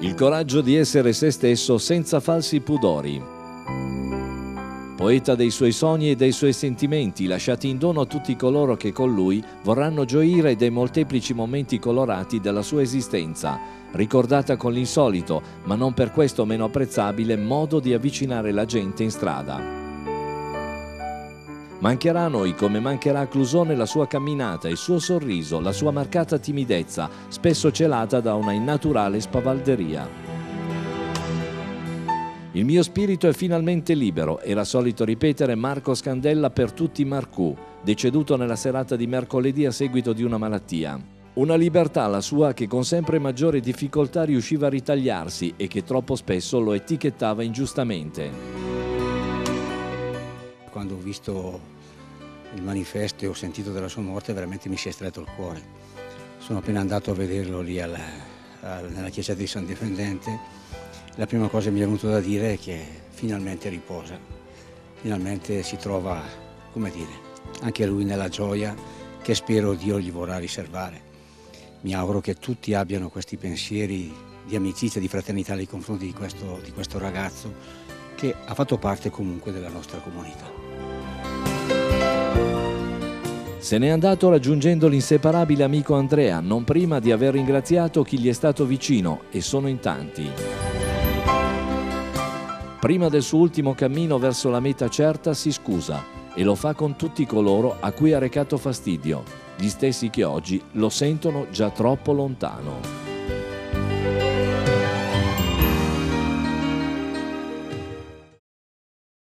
Il coraggio di essere se stesso senza falsi pudori. Poeta dei suoi sogni e dei suoi sentimenti, lasciati in dono a tutti coloro che con lui vorranno gioire dei molteplici momenti colorati della sua esistenza, ricordata con l'insolito, ma non per questo meno apprezzabile, modo di avvicinare la gente in strada. Mancherà a noi come mancherà a Clusone la sua camminata, il suo sorriso, la sua marcata timidezza, spesso celata da una innaturale spavalderia. Il mio spirito è finalmente libero, era solito ripetere Marco Scandella per tutti Marcù, deceduto nella serata di mercoledì a seguito di una malattia. Una libertà la sua che con sempre maggiore difficoltà riusciva a ritagliarsi e che troppo spesso lo etichettava ingiustamente quando ho visto il manifesto e ho sentito della sua morte veramente mi si è stretto il cuore. Sono appena andato a vederlo lì alla, alla, nella chiesa di San Difendente. La prima cosa che mi è venuto da dire è che finalmente riposa, finalmente si trova, come dire, anche lui nella gioia che spero Dio gli vorrà riservare. Mi auguro che tutti abbiano questi pensieri di amicizia, di fraternità nei confronti di questo, di questo ragazzo che ha fatto parte comunque della nostra comunità. Se n'è andato raggiungendo l'inseparabile amico Andrea, non prima di aver ringraziato chi gli è stato vicino, e sono in tanti. Prima del suo ultimo cammino verso la meta certa si scusa e lo fa con tutti coloro a cui ha recato fastidio, gli stessi che oggi lo sentono già troppo lontano.